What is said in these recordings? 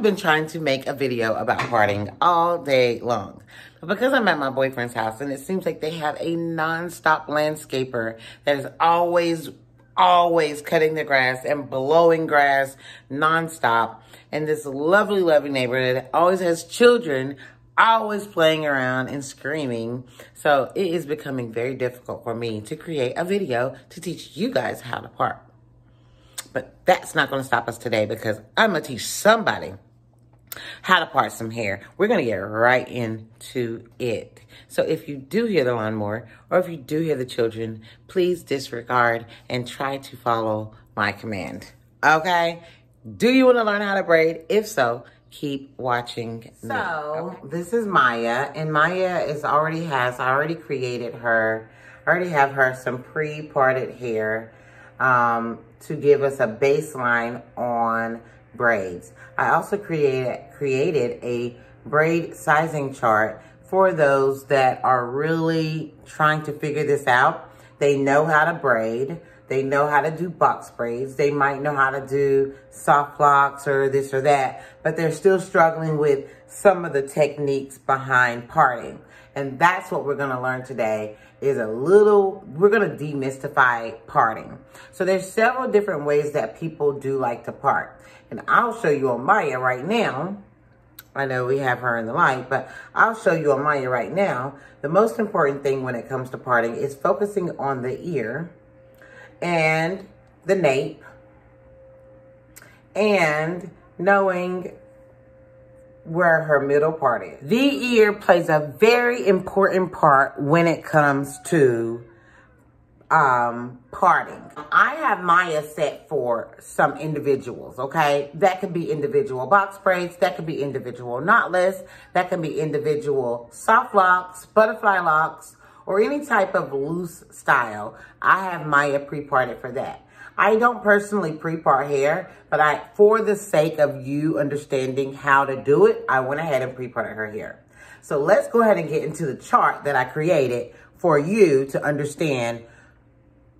I've been trying to make a video about parting all day long. But because I'm at my boyfriend's house and it seems like they have a non-stop landscaper that is always, always cutting the grass and blowing grass non-stop. And this lovely, lovely neighbor that always has children always playing around and screaming. So it is becoming very difficult for me to create a video to teach you guys how to park. But that's not going to stop us today because I'm going to teach somebody how to part some hair. We're going to get right into it. So if you do hear the lawnmower or if you do hear the children, please disregard and try to follow my command. Okay? Do you want to learn how to braid? If so, keep watching. So me. this is Maya and Maya is already has, I already created her, I already have her some pre-parted hair um, to give us a baseline on braids. I also created, created a braid sizing chart for those that are really trying to figure this out. They know how to braid. They know how to do box braids. They might know how to do soft locks or this or that, but they're still struggling with some of the techniques behind parting. And that's what we're gonna learn today is a little, we're gonna demystify parting. So there's several different ways that people do like to part. And I'll show you on Maya right now. I know we have her in the light, but I'll show you on Maya right now. The most important thing when it comes to parting is focusing on the ear and the nape and knowing where her middle part is. The ear plays a very important part when it comes to um, parting. I have Maya set for some individuals, okay? That could be individual box braids, that could be individual knotless, that can be individual soft locks, butterfly locks, or any type of loose style, I have Maya pre-parted for that. I don't personally pre-part hair, but I, for the sake of you understanding how to do it, I went ahead and pre-parted her hair. So let's go ahead and get into the chart that I created for you to understand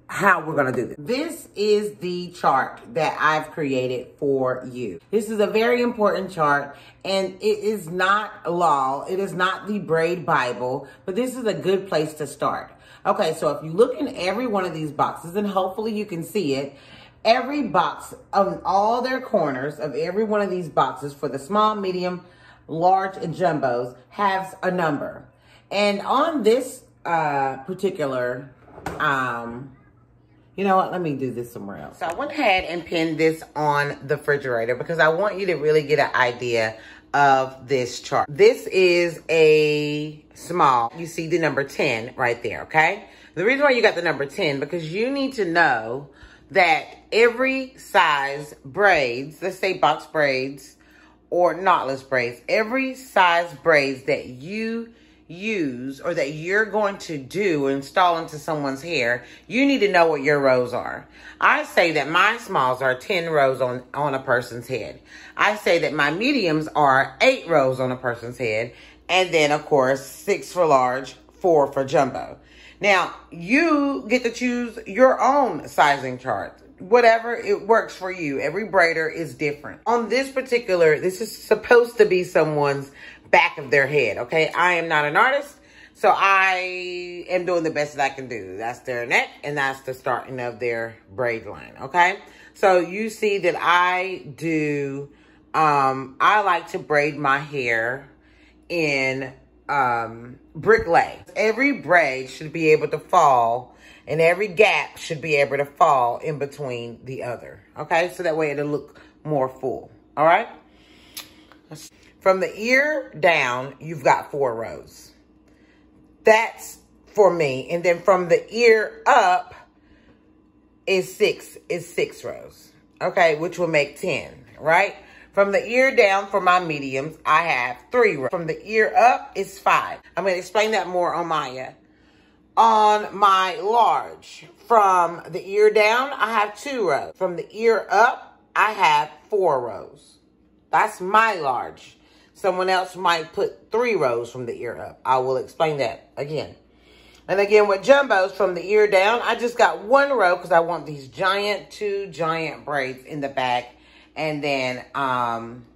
how we're to do this. This is the chart that I've created for you. This is a very important chart and it is not law. It is not the braid Bible, but this is a good place to start. Okay, so if you look in every one of these boxes and hopefully you can see it, every box on all their corners of every one of these boxes for the small, medium, large, and jumbos has a number. And on this uh, particular um, you know what? Let me do this somewhere else. So I went ahead and pinned this on the refrigerator because I want you to really get an idea of this chart. This is a small. You see the number 10 right there, okay? The reason why you got the number 10 because you need to know that every size braids, let's say box braids or knotless braids, every size braids that you use or that you're going to do install into someone's hair, you need to know what your rows are. I say that my smalls are 10 rows on, on a person's head. I say that my mediums are 8 rows on a person's head. And then, of course, 6 for large, 4 for jumbo. Now, you get to choose your own sizing chart whatever it works for you. Every braider is different. On this particular, this is supposed to be someone's back of their head, okay? I am not an artist, so I am doing the best that I can do. That's their neck, and that's the starting of their braid line, okay? So you see that I do, um, I like to braid my hair in um, brick lay. Every braid should be able to fall and every gap should be able to fall in between the other. Okay, so that way it'll look more full. All right. From the ear down, you've got four rows. That's for me. And then from the ear up is six, is six rows. Okay, which will make 10, right? From the ear down for my mediums, I have three rows. From the ear up is five. I'm going to explain that more on Maya. On my large, from the ear down, I have two rows. From the ear up, I have four rows. That's my large. Someone else might put three rows from the ear up. I will explain that again. And again, with jumbos from the ear down, I just got one row because I want these giant, two giant braids in the back. And then um,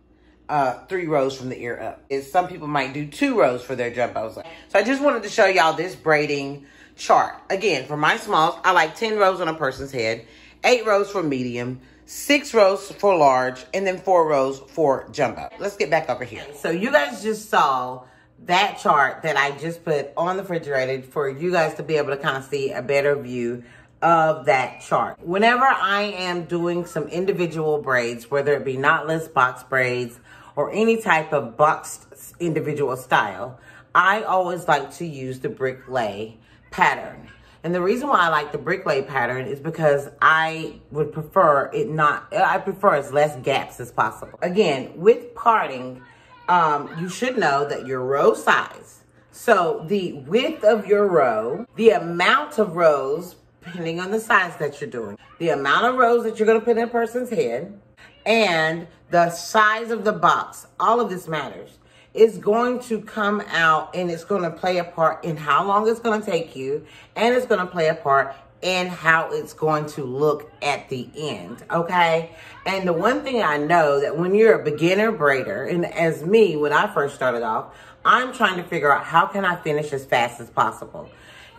uh, three rows from the ear up. Is some people might do two rows for their jumbos. So I just wanted to show y'all this braiding chart. Again, for my smalls, I like 10 rows on a person's head, eight rows for medium, six rows for large, and then four rows for jumbo. Let's get back over here. So you guys just saw that chart that I just put on the refrigerator for you guys to be able to kind of see a better view of that chart. Whenever I am doing some individual braids, whether it be knotless box braids or any type of boxed individual style, I always like to use the brick lay pattern. And the reason why I like the bricklay pattern is because I would prefer it not, I prefer as less gaps as possible. Again, with parting, um, you should know that your row size, so the width of your row, the amount of rows, depending on the size that you're doing, the amount of rows that you're to put in a person's head, and the size of the box, all of this matters, is going to come out and it's going to play a part in how long it's going to take you, and it's going to play a part in how it's going to look at the end, okay? And the one thing I know that when you're a beginner braider, and as me, when I first started off, I'm trying to figure out how can I finish as fast as possible.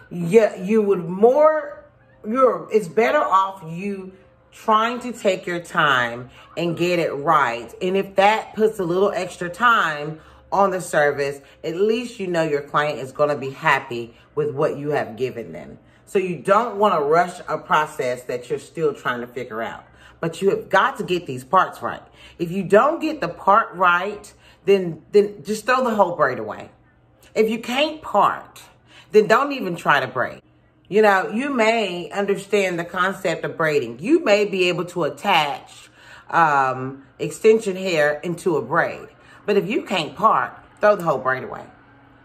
Yeah, you would more, you're, it's better off you trying to take your time and get it right. And if that puts a little extra time on the service, at least you know your client is going to be happy with what you have given them. So you don't want to rush a process that you're still trying to figure out. But you have got to get these parts right. If you don't get the part right, then, then just throw the whole braid away. If you can't part, then don't even try to braid. You know, you may understand the concept of braiding. You may be able to attach um, extension hair into a braid. But if you can't part, throw the whole braid away.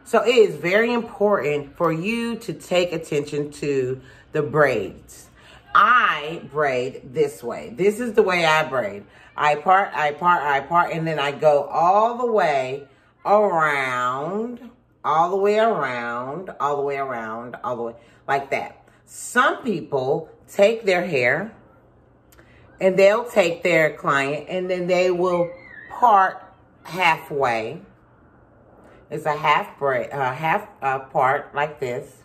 So it is very important for you to take attention to the braids. I braid this way. This is the way I braid. I part, I part, I part, and then I go all the way around, all the way around, all the way around, all the way, like that. Some people take their hair and they'll take their client and then they will part halfway it's a half braid, uh, half uh, part like this.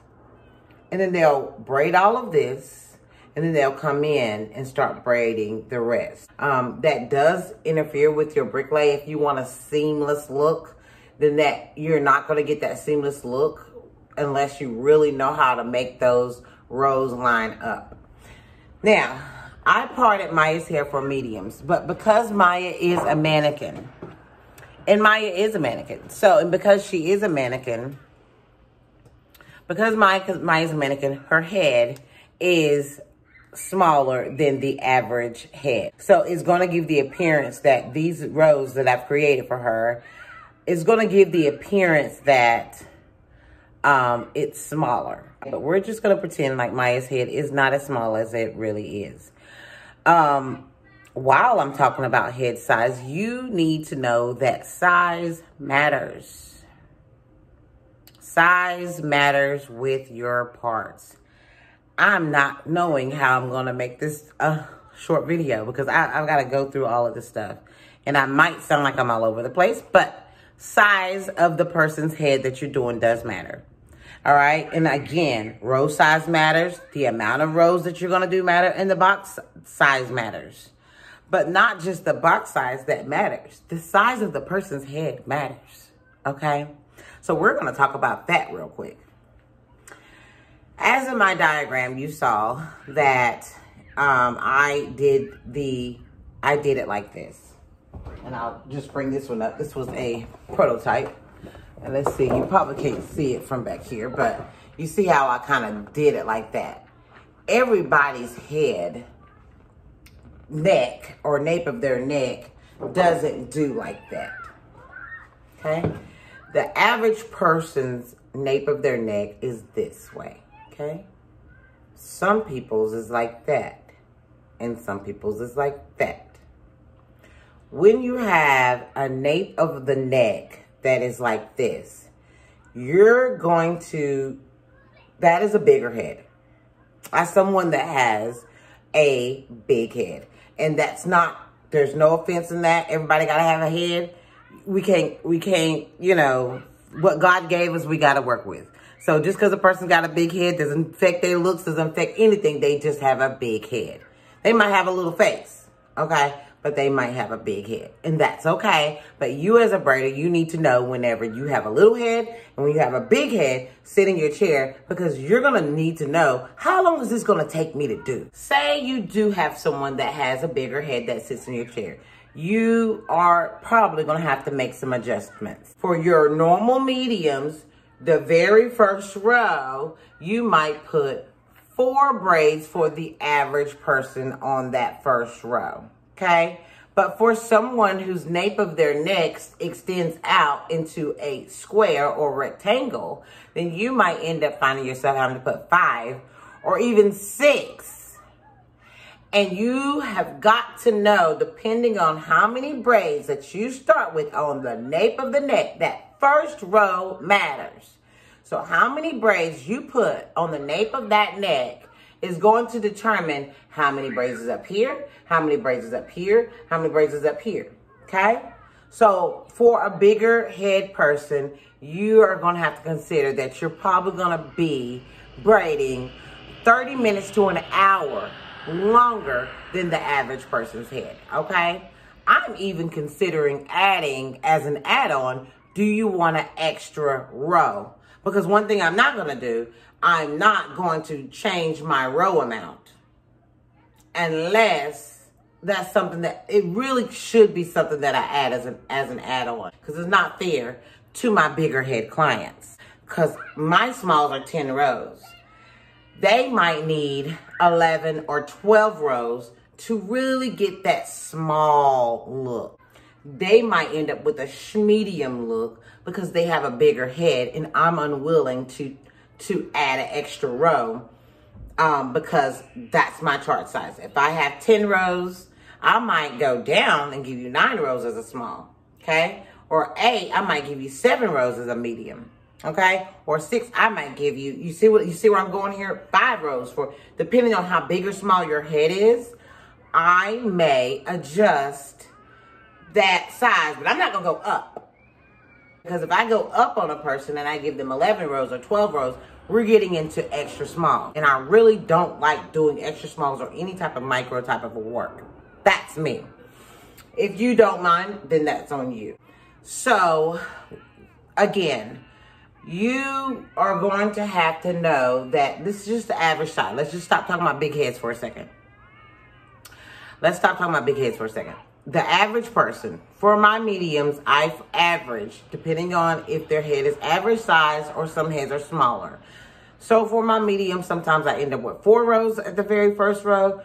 And then they'll braid all of this. And then they'll come in and start braiding the rest. Um, that does interfere with your bricklay. If you want a seamless look, then that you're not going to get that seamless look unless you really know how to make those rows line up. Now, I parted Maya's hair for mediums, but because Maya is a mannequin, and Maya is a mannequin. So, and because she is a mannequin, because Maya, Maya's a mannequin, her head is smaller than the average head. So it's going to give the appearance that these rows that I've created for her is going to give the appearance that um, it's smaller. But we're just going to pretend like Maya's head is not as small as it really is. Um, while I'm talking about head size, you need to know that size matters. Size matters with your parts. I'm not knowing how I'm going to make this a short video because I, have got to go through all of this stuff. And I might sound like I'm all over the place, but size of the person's head that you're doing does matter. All right. And again, row size matters. The amount of rows that you're going to do matter. And the box size matters. But not just the box size that matters. The size of the person's head matters. Okay? So we're going to talk about that real quick. As in my diagram, you saw that um, I did the, I did it like this. And I'll just bring this one up. This was a prototype. And let's see, you probably can't see it from back here, but you see how I kind of did it like that. Everybody's head neck or nape of their neck doesn't do like that. Okay? The average person's nape of their neck is this way. Okay? Some people's is like that. And some people's is like that. When you have a nape of the neck that is like this, you're going to, that is a bigger head. As someone that has a big head. And that's not, there's no offense in that. Everybody got to have a head. we can't, we can't, you know, what God gave us, we got to work with. So just because a person's got a big head doesn't affect their looks, doesn't affect anything. They just have a big head. They might have a little face, okay? But they might have a big head. And that's okay. But you as a braider, you need to know whenever you have a little head and when you have a big head, sit in your chair because you're going to need to know how long is this going to take me to do? Say you do have someone that has a bigger head that sits in your chair you are probably going to have to make some adjustments. For your normal mediums, the very first row, you might put four braids for the average person on that first row, okay? But for someone whose nape of their neck extends out into a square or rectangle, then you might end up finding yourself having to put five or even six. And you have got to know, depending on how many braids that you start with on the nape of the neck, that first row matters. So how many braids you put on the nape of that neck is going to determine how many braids is up here, how many braids is up here, how many braids is up here, okay? So for a bigger head person, you are going to have to consider that you're probably going to be braiding 30 minutes to an hour longer than the average person's head, okay? I'm even considering adding as an add-on do you want an extra row? Because one thing I'm not going to do, I'm not going to change my row amount unless that's something that it really should be something that I add as an as an add-on. Because it's not fair to my bigger head clients. Because my smalls are 10 rows. They might need 11 or 12 rows to really get that small look. They might end up with a medium look because they have a bigger head and I'm unwilling to to add an extra row um, because that's my chart size. If I have 10 rows, I might go down and give you nine rows as a small, okay? Or eight, I might give you seven rows as a medium, okay? Or six, I might give you, you see what, you see where I'm going here? Five rows for, depending on how big or small your head is, I may adjust that size, but I'm not to go up. Because if I go up on a person and I give them 11 rows or 12 rows, we're getting into extra small. And I really don't like doing extra smalls or any type of micro type of work. That's me. If you don't mind, then that's on you. So, again, you are going to have to know that this is just the average size. Let's just stop talking about big heads for a second. Let's stop talking about big heads for a second the average person, for my mediums, I've averaged, depending on if their head is average size or some heads are smaller. So for my medium, sometimes I end up with four rows at the very first row,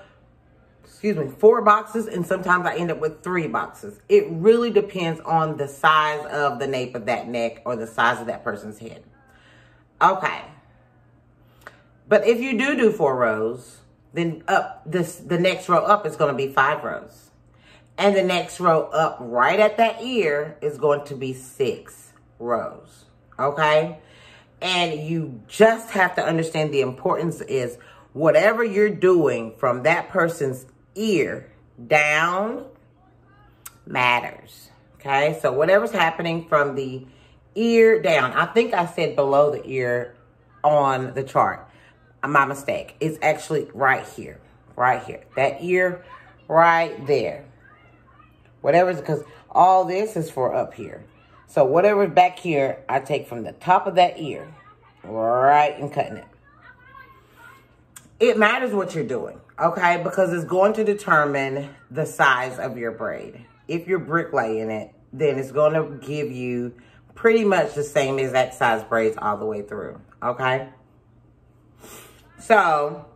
excuse me, four boxes, and sometimes I end up with three boxes. It really depends on the size of the nape of that neck or the size of that person's head. Okay. But if you do do four rows, then up this the next row up is going to be five rows. And the next row up right at that ear is going to be six rows. Okay? And you just have to understand the importance is whatever you're doing from that person's ear down matters. Okay? So whatever's happening from the ear down. I think I said below the ear on the chart. My mistake. It's actually right here. Right here. That ear right there. Whatever's, because all this is for up here. So whatever's back here, I take from the top of that ear, right, and cutting it. It matters what you're doing, okay? Because it's going to determine the size of your braid. If you're bricklaying it, then it's going to give you pretty much the same exact size braids all the way through, okay? So,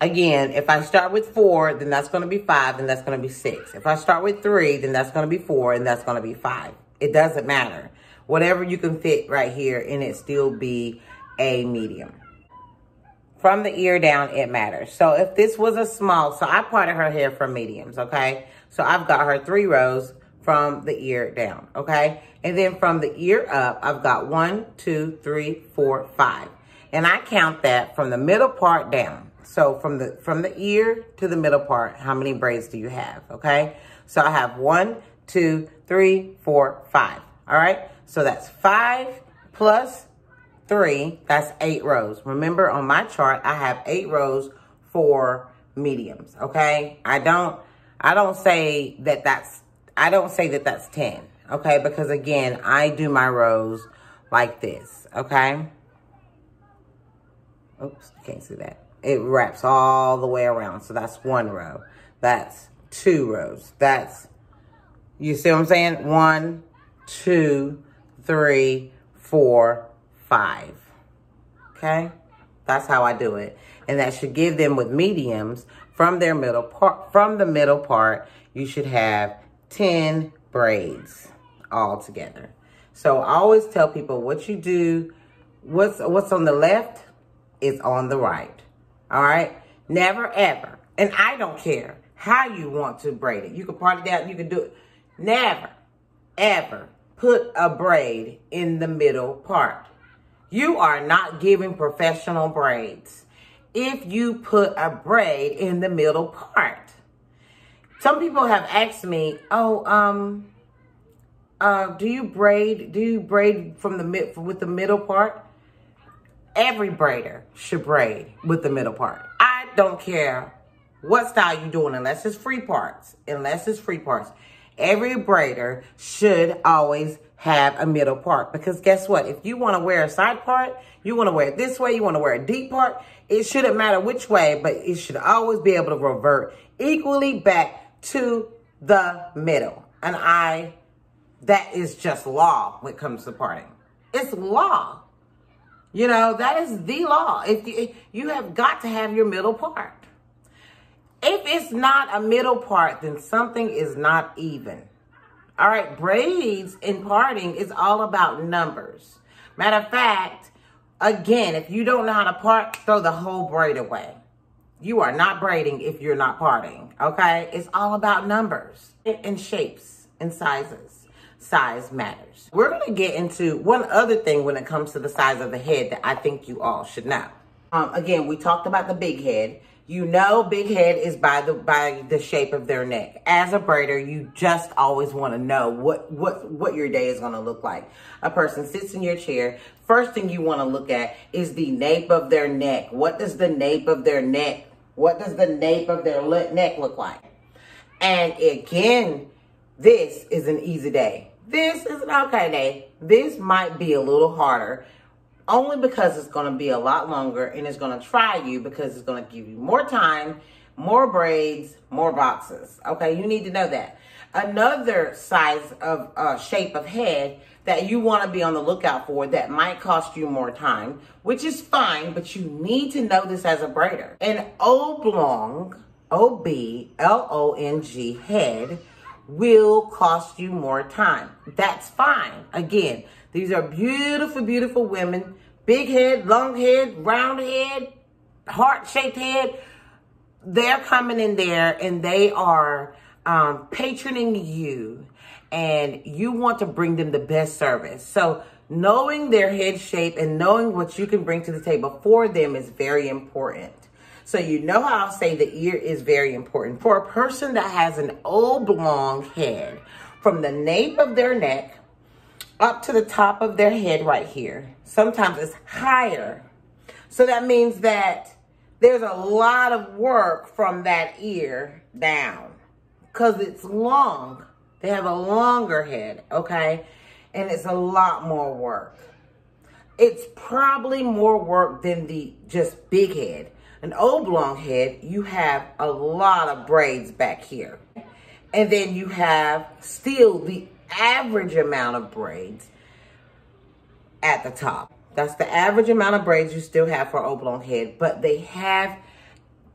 again, if I start with four, then that's going to be five, then that's going to be six. If I start with three, then that's going to be four, and that's going to be five. It doesn't matter. Whatever you can fit right here, and it still be a medium. From the ear down, it matters. So if this was a small, so I parted her hair from mediums, okay? So I've got her three rows from the ear down, okay? And then from the ear up, I've got one, two, three, four, five. And I count that from the middle part down. So from the from the ear to the middle part, how many braids do you have? Okay. So I have one, two, three, four, five. All right. So that's five plus three. That's eight rows. Remember on my chart, I have eight rows for mediums. Okay. I don't, I don't say that that's, I don't say that that's 10. Okay. Because again, I do my rows like this. Okay. Oops. Can't see that. It wraps all the way around. So that's one row. That's two rows. That's, you see what I'm saying? One, two, three, four, five. Okay? That's how I do it. And that should give them with mediums from their middle part, from the middle part, you should have 10 braids all together. So I always tell people what you do, what's, what's on the left is on the right. All right? Never ever. And I don't care how you want to braid it. You can part it down, you can do it. Never, ever put a braid in the middle part. You are not giving professional braids if you put a braid in the middle part. Some people have asked me, oh, um, uh, do you braid, do you braid from the mid, with the middle part? Every braider should braid with the middle part. I don't care what style you're doing unless it's free parts, unless it's free parts. Every braider should always have a middle part because guess what? If you want to wear a side part, you want to wear it this way, you want to wear a deep part, it shouldn't matter which way, but it should always be able to revert equally back to the middle. And I, that is just law when it comes to parting. It's law. You know, that is the law. If you, you have got to have your middle part. If it's not a middle part, then something is not even. All right, braids in parting is all about numbers. Matter of fact, again, if you don't know how to part, throw the whole braid away. You are not braiding if you're not parting, okay? It's all about numbers and shapes and sizes. Size matters. We're to get into one other thing when it comes to the size of the head that I think you all should know. Um, again, we talked about the big head. You know big head is by the by the shape of their neck. As a braider, you just always want to know what what what your day is going to look like. A person sits in your chair, first thing you want to look at is the nape of their neck. What does the nape of their neck what does the nape of their neck look like? And again, this is an easy day. This is an okay day. This might be a little harder only because it's going to be a lot longer and it's going to try you because it's going to give you more time, more braids, more boxes. Okay, you need to know that. Another size of uh, shape of head that you want to be on the lookout for that might cost you more time, which is fine, but you need to know this as a braider. An oblong, O-B-L-O-N-G head will cost you more time. That's fine. Again, these are beautiful, beautiful women. Big head, long head, round head, heart-shaped head. They're coming in there and they are um, patroning you and you want to bring them the best service. So knowing their head shape and knowing what you can bring to the table for them is very important. So you know how I'll say the ear is very important. For a person that has an oblong head, from the nape of their neck up to the top of their head right here, sometimes it's higher. So that means that there's a lot of work from that ear down because it's long. They have a longer head, okay? And it's a lot more work. It's probably more work than the just big head. An oblong head, you have a lot of braids back here. And then you have still the average amount of braids at the top. That's the average amount of braids you still have for oblong head, but they have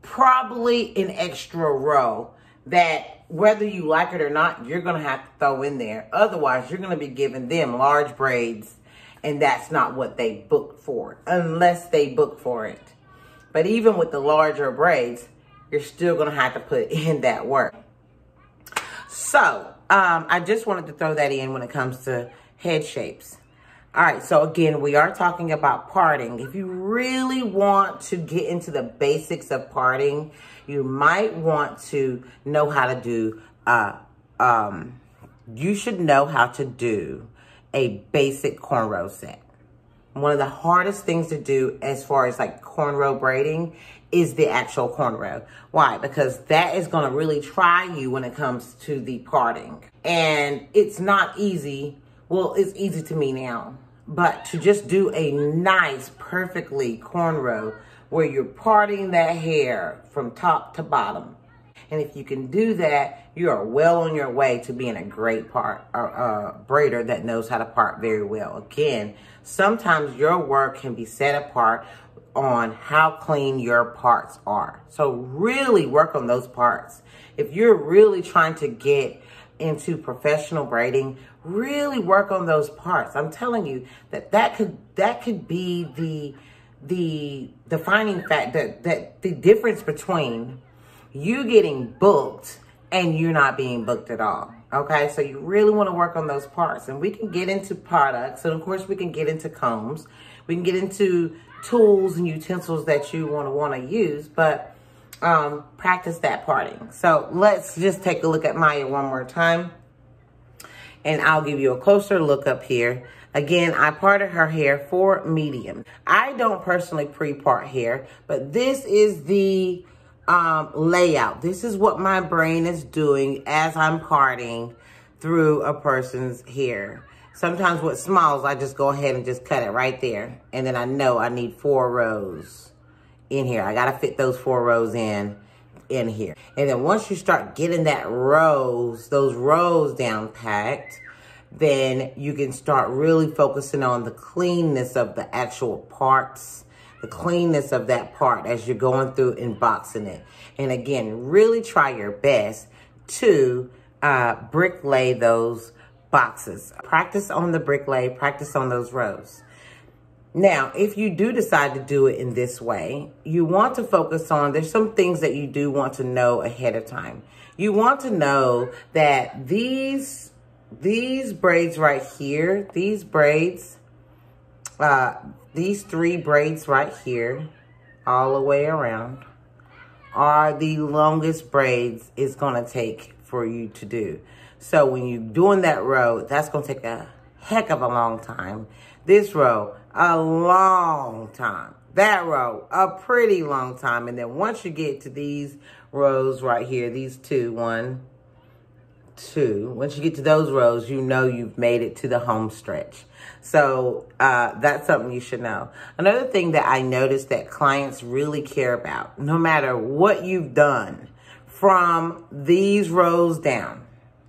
probably an extra row that whether you like it or not, you're going to have to throw in there. Otherwise, you're going to be giving them large braids and that's not what they booked for unless they book for it. But even with the larger braids, you're still to have to put in that work. So, um, I just wanted to throw that in when it comes to head shapes. All right, so again, we are talking about parting. If you really want to get into the basics of parting, you might want to know how to do uh, um, you should know how to do a basic cornrow set. One of the hardest things to do as far as like cornrow braiding is the actual cornrow. Why? Because that is going to really try you when it comes to the parting. And it's not easy. Well, it's easy to me now. But to just do a nice, perfectly cornrow where you're parting that hair from top to bottom. And if you can do that, you are well on your way to being a great part uh, uh, braider that knows how to part very well. Again, sometimes your work can be set apart on how clean your parts are. So really work on those parts. If you're really trying to get into professional braiding, really work on those parts. I'm telling you that that could that could be the the defining fact that that the difference between you getting booked and you're not being booked at all. Okay, so you really want to work on those parts. And we can get into products, and of course we can get into combs. We can get into tools and utensils that you want to want to use, but um, practice that parting. So let's just take a look at Maya one more time. And I'll give you a closer look up here. Again, I parted her hair for medium. I don't personally pre-part hair, but this is the um, layout. This is what my brain is doing as I'm parting through a person's hair. Sometimes with smalls, I just go ahead and just cut it right there. And then I know I need four rows in here. I got to fit those four rows in in here. And then once you start getting that rows, those rows down packed, then you can start really focusing on the cleanness of the actual parts, the cleanness of that part as you're going through and boxing it. And again, really try your best to uh, brick lay those boxes. Practice on the brick lay, practice on those rows. Now, if you do decide to do it in this way, you want to focus on, there's some things that you do want to know ahead of time. You want to know that these, these braids right here, these braids, uh, these three braids right here, all the way around, are the longest braids it's going to take for you to do. So when you're doing that row, that's going to take a heck of a long time. This row, a long time. That row, a pretty long time. And then once you get to these rows right here, these two, one, two. Once you get to those rows, you know you've made it to the home stretch. So uh, that's something you should know. Another thing that I noticed that clients really care about, no matter what you've done from these rows down,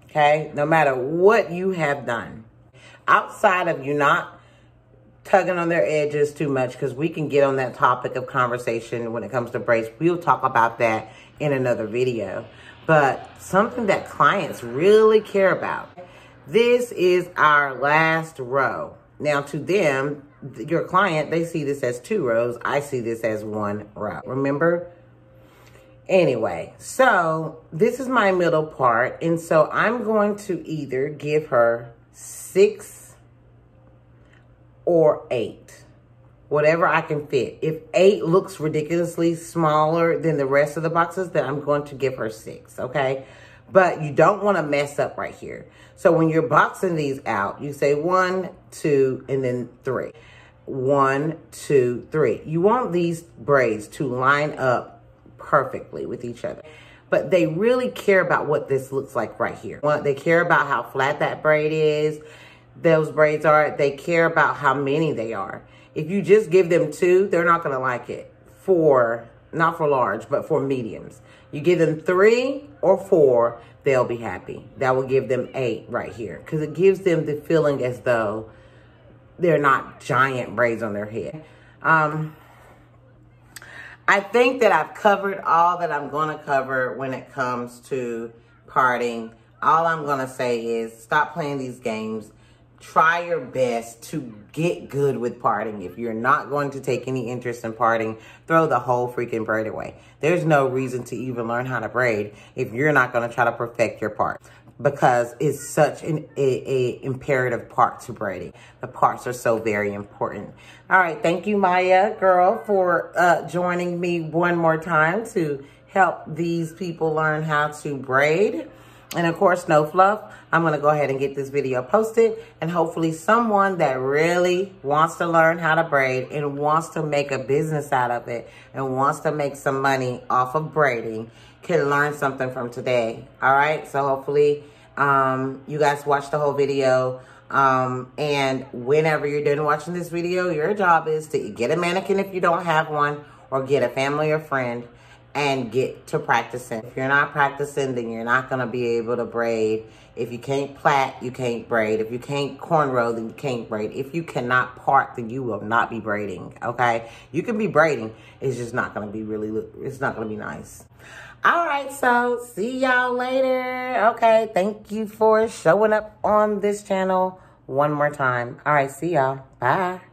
okay? No matter what you have done. Outside of you not tugging on their edges too much, because we can get on that topic of conversation when it comes to braids. We'll talk about that in another video. But something that clients really care about. This is our last row. Now to them, your client, they see this as two rows. I see this as one row. Remember, Anyway, so this is my middle part. And so I'm going to either give her six or eight, whatever I can fit. If eight looks ridiculously smaller than the rest of the boxes, then I'm going to give her six, okay? But you don't want to mess up right here. So when you're boxing these out, you say one, two, and then three. One, two, three. You want these braids to line up perfectly with each other. But they really care about what this looks like right here. They care about how flat that braid is, those braids are. They care about how many they are. If you just give them two, they're not going to like it. For, not for large, but for mediums. You give them three or four, they'll be happy. That will give them eight right here. Because it gives them the feeling as though they're not giant braids on their head. Um, I think that I've covered all that I'm going to cover when it comes to parting. All I'm going to say is stop playing these games. Try your best to get good with parting. If you're not going to take any interest in parting, throw the whole freaking braid away. There's no reason to even learn how to braid if you're not going to try to perfect your part because it's such an a, a, imperative part to braiding. The parts are so very important. All right, thank you, Maya, girl, for uh, joining me one more time to help these people learn how to braid. And of course, no fluff. I'm going to go ahead and get this video posted and hopefully someone that really wants to learn how to braid and wants to make a business out of it and wants to make some money off of braiding can learn something from today. All right. So hopefully um, you guys watch the whole video. Um, and whenever you're done watching this video, your job is to get a mannequin if you don't have one or get a family or friend and get to practicing. If you're not practicing, then you're not to be able to braid. If you can't plait, you can't braid. If you can't cornrow, then you can't braid. If you cannot part, then you will not be braiding, okay? You can be braiding. It's just not to be really, it's not to be nice. All right, so see y'all later. Okay, thank you for showing up on this channel one more time. All right, see y'all. Bye.